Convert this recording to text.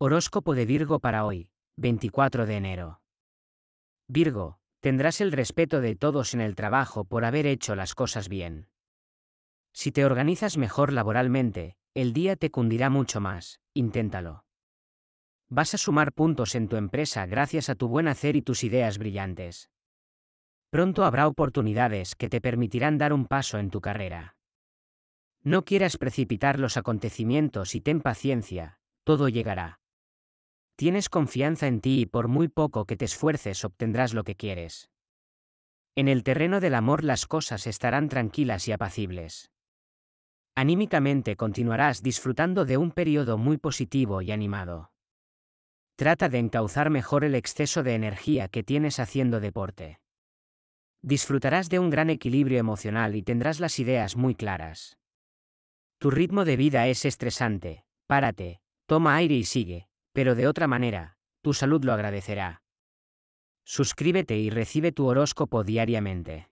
Horóscopo de Virgo para hoy, 24 de enero. Virgo, tendrás el respeto de todos en el trabajo por haber hecho las cosas bien. Si te organizas mejor laboralmente, el día te cundirá mucho más, inténtalo. Vas a sumar puntos en tu empresa gracias a tu buen hacer y tus ideas brillantes. Pronto habrá oportunidades que te permitirán dar un paso en tu carrera. No quieras precipitar los acontecimientos y ten paciencia, todo llegará. Tienes confianza en ti y por muy poco que te esfuerces obtendrás lo que quieres. En el terreno del amor las cosas estarán tranquilas y apacibles. Anímicamente continuarás disfrutando de un periodo muy positivo y animado. Trata de encauzar mejor el exceso de energía que tienes haciendo deporte. Disfrutarás de un gran equilibrio emocional y tendrás las ideas muy claras. Tu ritmo de vida es estresante, párate, toma aire y sigue, pero de otra manera, tu salud lo agradecerá. Suscríbete y recibe tu horóscopo diariamente.